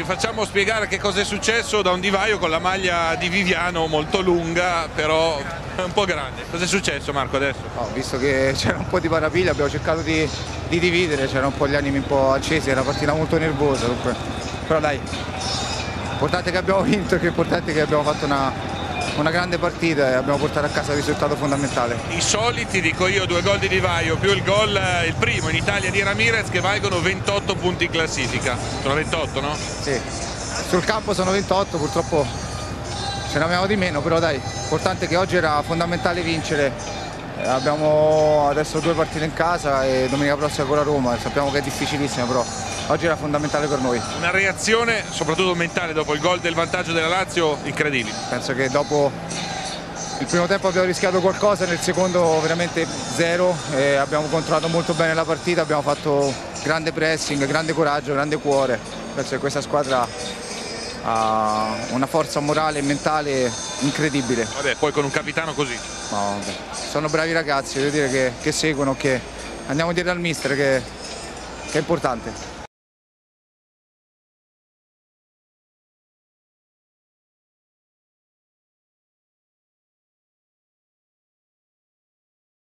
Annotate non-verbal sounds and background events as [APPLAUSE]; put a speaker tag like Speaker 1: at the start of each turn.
Speaker 1: Ci facciamo spiegare che cosa è successo da un divaio con la maglia di Viviano molto lunga, però un po' grande. Cosa è successo Marco adesso?
Speaker 2: No, visto che c'era un po' di parapiglia abbiamo cercato di, di dividere, c'erano un po' gli animi un po' accesi, era una partita molto nervosa. Dunque. Però dai, l'importante è che abbiamo [LAUGHS] vinto l'importante è che abbiamo fatto una, una grande partita e abbiamo portato a casa il risultato fondamentale.
Speaker 1: I soliti, dico io, due gol di Divaio più il gol, eh, il primo in Italia di Ramirez che valgono 28 punti in classifica. Sono 28, no?
Speaker 2: Sì, sul campo sono 28, purtroppo ce ne abbiamo di meno, però dai, l'importante è che oggi era fondamentale vincere. Eh, Abbiamo adesso due partite in casa e domenica prossima con la Roma, sappiamo che è difficilissima, però oggi era fondamentale per noi.
Speaker 1: Una reazione, soprattutto mentale, dopo il gol del vantaggio della Lazio, incredibile.
Speaker 2: Penso che dopo il primo tempo abbiamo rischiato qualcosa, nel secondo veramente zero, e abbiamo controllato molto bene la partita, abbiamo fatto grande pressing, grande coraggio, grande cuore. Penso che questa squadra ha una forza morale e mentale incredibile.
Speaker 1: Vabbè, poi con un capitano così.
Speaker 2: Ma vabbè, sono bravi ragazzi, devo dire che, che seguono, che andiamo dietro al mister che, che è importante.